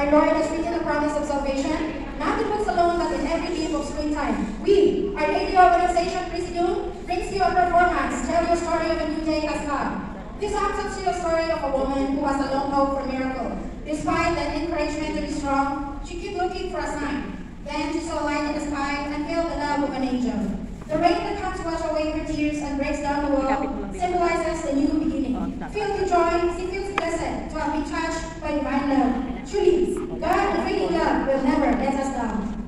Our Lord has written the promise of salvation, not in books alone, but in every leaf of springtime. We, our daily organization, Presidium, brings you a performance, tell your story of a new day has come. This acts to the story of a woman who has a long hope for miracle. Despite the encouragement to be strong, she kept looking for a sign. Then she saw light in the sky and felt the love of an angel. The rain that comes to wash away her tears and breaks down the wall symbolizes the new beginning. Filled with joy, she feels blessed to have been touched by divine love. Truly, God, the feeling love, will never let us down.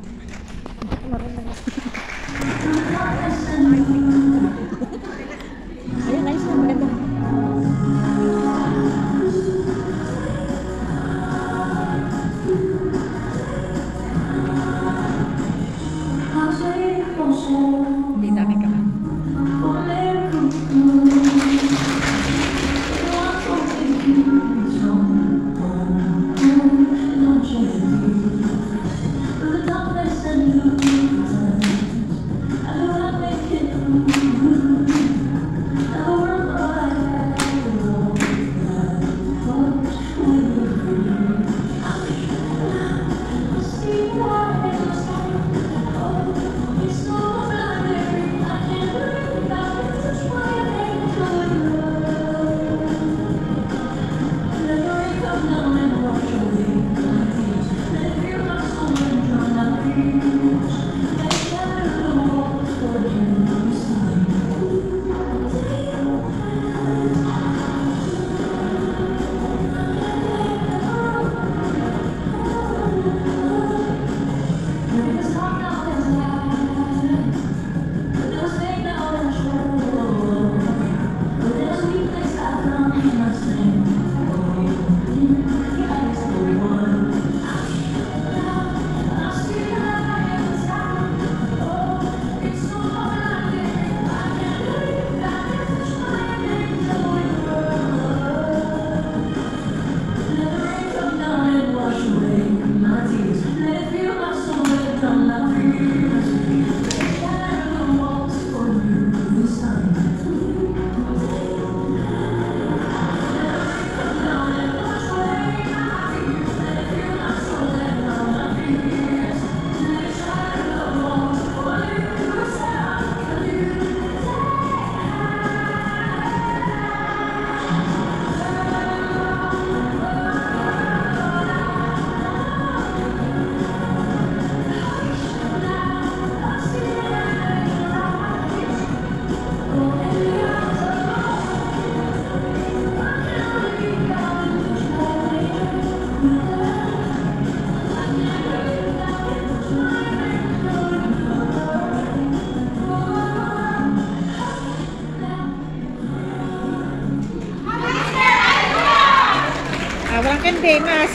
Hindi, mas.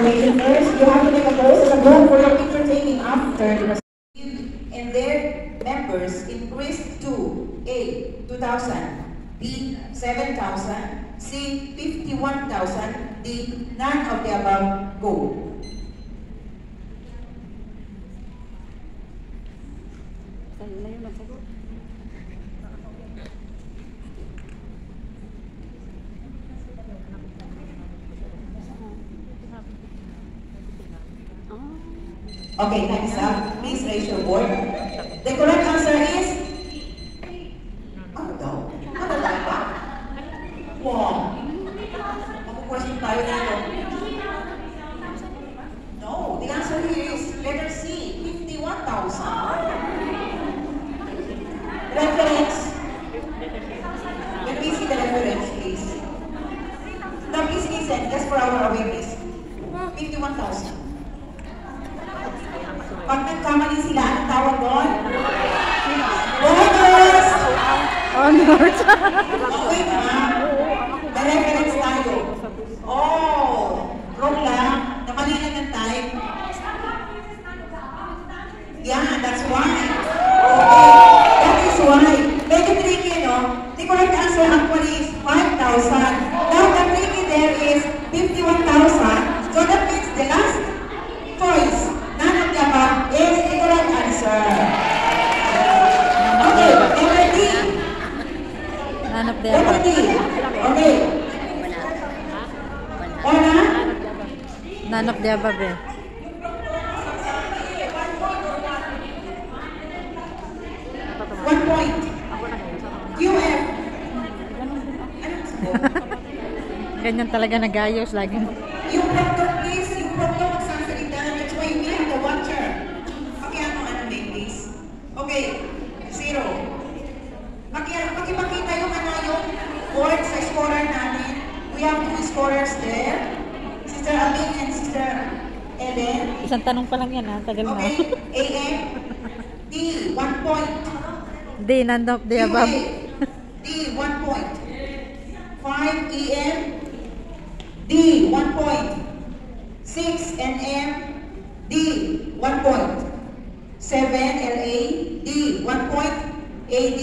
Ladies first, you have to make a pose as a group for your picture taking after the and their members increased to A. 2,000, B. 7,000, C. 51,000, D. None of the above. Go. Okay, time is up. Please raise your board. The correct answer is... Ano daw? Ano daw ba? Wow. Makukwestiyon tayo dito. No, the answer here is letter C, 51,000. Reference. Can we see the reference, please? Now, please listen, just for our awareness. 51,000. Pag nagkamali sila, anong tawag doon? Bonus! Honors. Okay na. May reference tayo. Oh, wrong lang. Namali na ng time. Yeah, that's why. Okay, that is why. Medyo tricky, no? The correct answer actually is 5,000. Now, the tricky there is 51,000. So that means the last choice, none of the above, is the correct answer. Okay, number D. Hanap din Number ako. D. Okay. Ona? None of the above eh. One point. QF. Ganyan talaga nagayos lagi proctor, please. Yung proctor magsasalita. That's why we have the watcher. Okay, ano, ano, may please. Okay. Zero. Paki, pakipakita yung ano, yung board sa scorer natin. We have two scorers there. Sister Amin and Sister Ellen. Isang tanong pa lang yan ha. Tagal na. Okay. AM. D. One point. Di, none of the above. D, one point. 5 EM, D, one point. 6 NM, D, one point. 7 LA, D, one point. AD,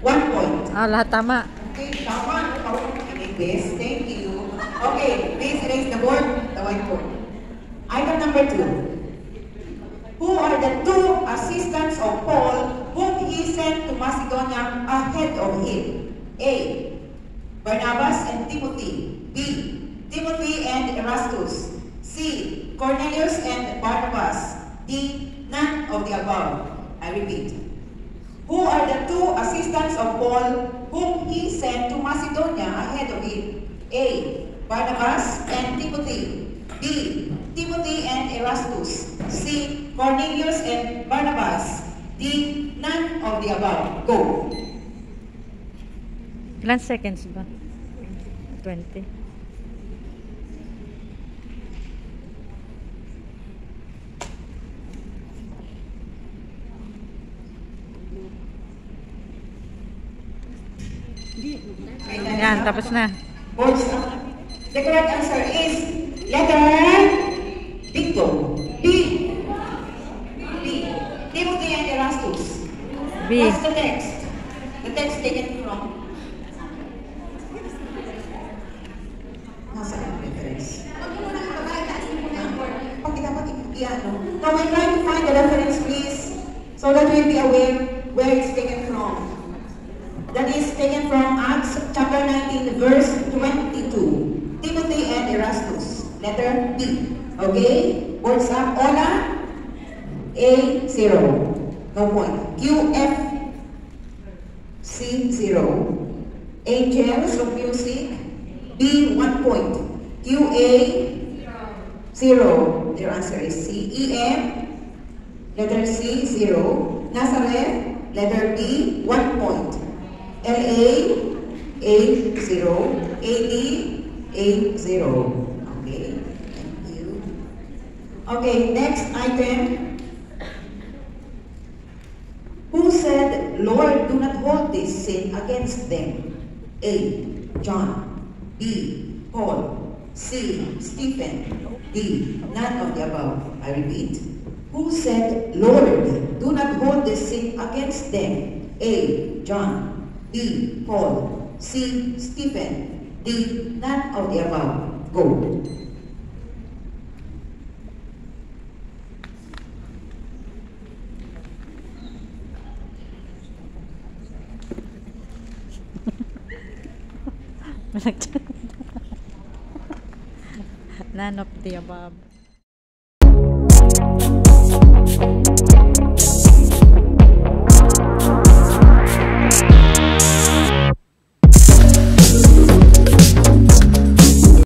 one point. Ah, lahat tama. Okay, tama. Thank you. Okay, please erase the board, the whiteboard. Item number two. Who are the two assistants of Paul whom he sent to Macedonia ahead of him? A. Barnabas and Timothy. B. Timothy and Erastus. C. Cornelius and Barnabas. D. None of the above. I repeat. Who are the two assistants of Paul whom he sent to Macedonia ahead of him? A. Barnabas and Timothy. Erastus. C. Cornelius and Barnabas. D. None of the above. Go. Ilan seconds ba? 20. Yan, tapos na. Board stop. The correct answer is letter Bingo. B. B. Timothy and Erastus. B. What's the text? The text taken from? Nasa ang reference? Pag dapat i-ano. Now we're trying to find the reference please so that we'll be aware where it's taken from. That is taken from Acts chapter 19 verse 22. Timothy and Erastus. Letter B. Okay? WhatsApp, hola, A0. No point. QF, C0. Angels of music, B, one point. QA, zero. zero. Their answer is C. Letter C, zero. Nazareth, letter B one point. LA, A, zero. AD, A, zero. Okay. Next item. Who said, Lord, do not hold this sin against them? A. John. B. Paul. C. Stephen. D. None of the above. I repeat. Who said, Lord, do not hold this sin against them? A. John. B. Paul. C. Stephen. D. None of the above. Go. None of the above.